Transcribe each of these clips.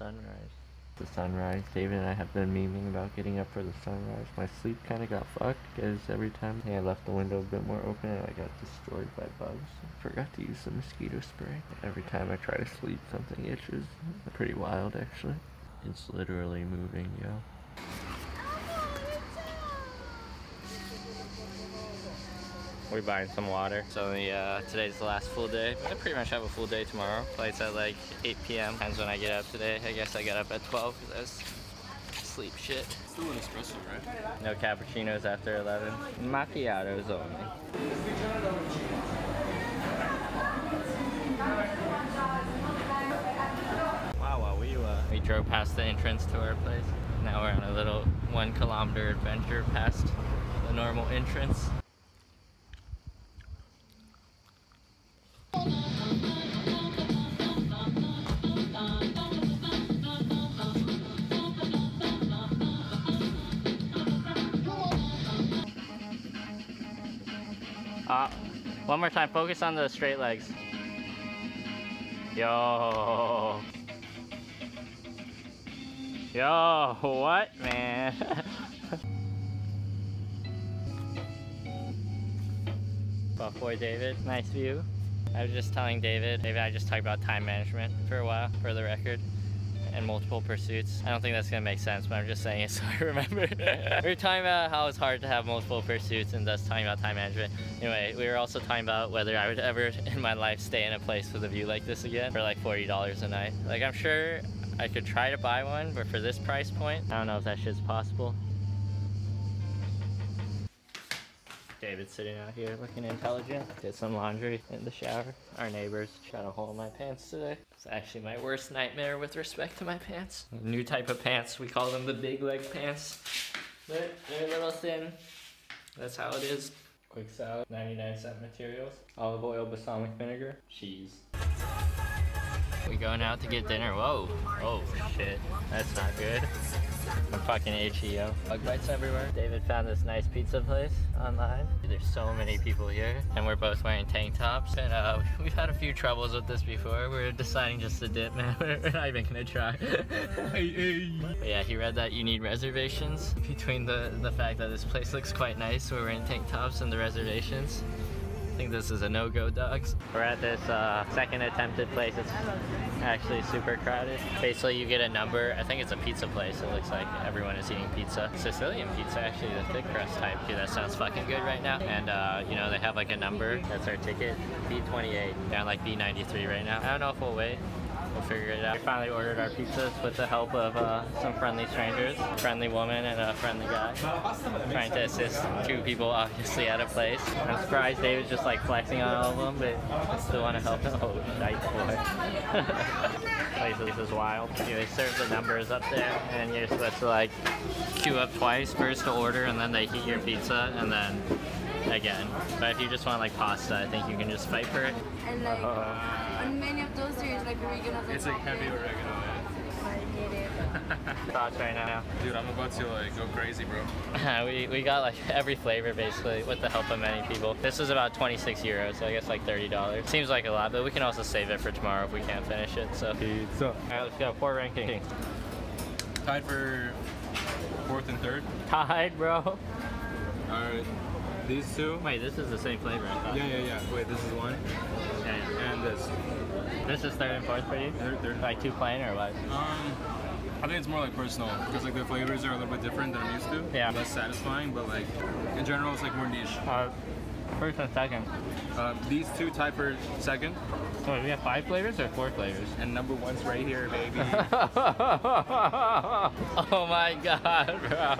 sunrise. The sunrise. David and I have been memeing about getting up for the sunrise. My sleep kind of got fucked because every time I left the window a bit more open I got destroyed by bugs. Forgot to use the mosquito spray. Every time I try to sleep, something itches. Pretty wild, actually. It's literally moving, yo. We're buying some water. So uh, today's the last full day. I pretty much have a full day tomorrow. Flight's at like 8 p.m. Depends when I get up today. I guess I got up at 12 because I was sleep shit. Still an espresso, right? No cappuccinos after 11. Macchiatos only. Wow, wow, we, uh, we drove past the entrance to our place. Now we're on a little one kilometer adventure past the normal entrance. Uh, one more time, focus on the straight legs. Yo. Yo, what, man? Buff boy David, nice view. I was just telling David, maybe I just talked about time management for a while, for the record and multiple pursuits. I don't think that's gonna make sense, but I'm just saying it so I remember. we were talking about how it's hard to have multiple pursuits and thus talking about time management. Anyway, we were also talking about whether I would ever in my life stay in a place with a view like this again for like $40 a night. Like I'm sure I could try to buy one, but for this price point, I don't know if that shit's possible. David's sitting out here looking intelligent. Did some laundry in the shower. Our neighbors shot a hole in my pants today. It's actually my worst nightmare with respect to my pants. New type of pants. We call them the big leg pants. They're, they're a little thin. That's how it is. Quick salad, 99 cent materials. Olive oil, balsamic vinegar, cheese. We going out to get dinner. Whoa. Oh shit. That's not good. I'm fucking yo. Bug bites everywhere. David found this nice pizza place online. There's so many people here, and we're both wearing tank tops. And uh, we've had a few troubles with this before. We're deciding just to dip, man. We're not even gonna try. but yeah, he read that you need reservations. Between the, the fact that this place looks quite nice, we're wearing tank tops, and the reservations. I think this is a no-go, dogs. We're at this uh, second attempted place. It's actually super crowded. Basically, you get a number. I think it's a pizza place. It looks like everyone is eating pizza. Sicilian pizza, actually, the thick crust type. Dude, that sounds fucking good right now. And, uh, you know, they have like a number. That's our ticket. B28. They're like B93 right now. I don't know if we'll wait. We'll figure it out. We finally ordered our pizzas with the help of uh, some friendly strangers. A friendly woman and a friendly guy. Trying to assist two people obviously at a place. I'm surprised David's just like flexing on all of them, but I still want to help him. Oh, nice boy. place is wild. Yeah, they serve the numbers up there and you're supposed to like queue up twice, first to order and then they heat your pizza and then again. But if you just want like pasta, I think you can just fight for it. And like Uh, on many of those there's like oregano. It's like heavy oregano. I hate it. thoughts right now. Dude, I'm about to like go crazy, bro. we, we got like every flavor basically with the help of many people. This is about 26 euros, so I guess like $30. Seems like a lot, but we can also save it for tomorrow if we can't finish it. So pizza. All right, let's go. Four ranking. Tied for fourth and third. Tied, bro. Alright. These two. Wait, this is the same flavor. Yeah, yeah, yeah. Wait, this is one. Yeah, yeah. And this. This is third and fourth for you. Third, third. Like two plain or what? Um, I think it's more like personal because like the flavors are a little bit different than I'm used to. Yeah. Less satisfying, but like in general, it's like more niche. Uh, first and second. Uh, these two tied for second, Wait, we have five flavors or four flavors? and number one's right here, baby. oh my god, bro.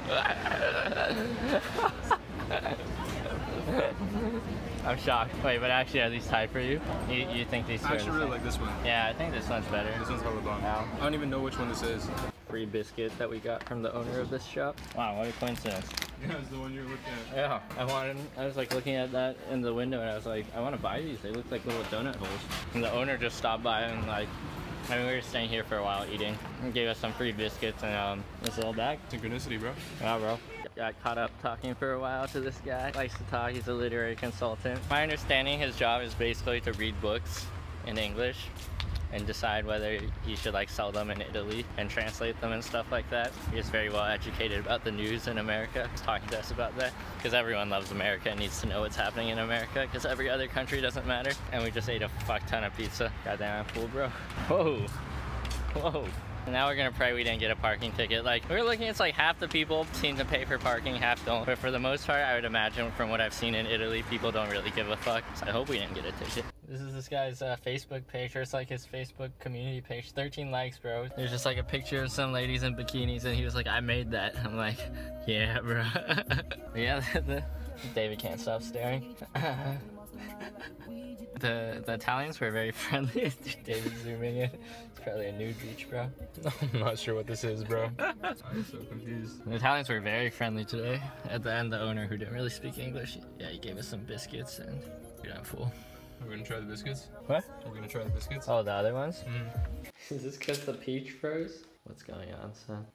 I'm shocked. Wait, but actually, are these tied for you? You, you think these two I are actually the really same? like this one. Yeah, I think this one's better. This one's hella bomb. Wow. I don't even know which one this is. Free biscuit that we got from the owner of this shop. Wow, what a coincidence. Yeah, it's the one you're looking at. Yeah, I wanted. I was like looking at that in the window, and I was like, I want to buy these. They look like little donut holes. And the owner just stopped by and like, I mean, we were staying here for a while eating. And gave us some free biscuits and um, this little bag. Synchronicity, bro. Yeah, bro. Got caught up talking for a while to this guy. Likes to talk. He's a literary consultant. My understanding, his job is basically to read books in English and decide whether he should like sell them in Italy and translate them and stuff like that. He's very well educated about the news in America. He's talking to us about that because everyone loves America and needs to know what's happening in America because every other country doesn't matter. And we just ate a fuck ton of pizza. Goddamn, I'm full, bro. Whoa. Whoa. Now we're gonna pray we didn't get a parking ticket. Like, we're looking, it's like half the people seem to pay for parking, half don't. But for the most part, I would imagine from what I've seen in Italy, people don't really give a fuck. So I hope we didn't get a ticket. This is this guy's uh, Facebook page, or it's like his Facebook community page. 13 likes, bro. There's just like a picture of some ladies in bikinis, and he was like, I made that. I'm like, yeah, bro. yeah, David can't stop staring. the the Italians were very friendly. David zooming in. It's probably a nude beach, bro. I'm not sure what this is, bro. I'm so confused. The Italians were very friendly today. At the end, the owner, who didn't really speak English, yeah, he gave us some biscuits and dude, I'm full. We're gonna try the biscuits. What? We're gonna try the biscuits. Oh, the other ones? Mm. Is this because the peach froze? What's going on, son?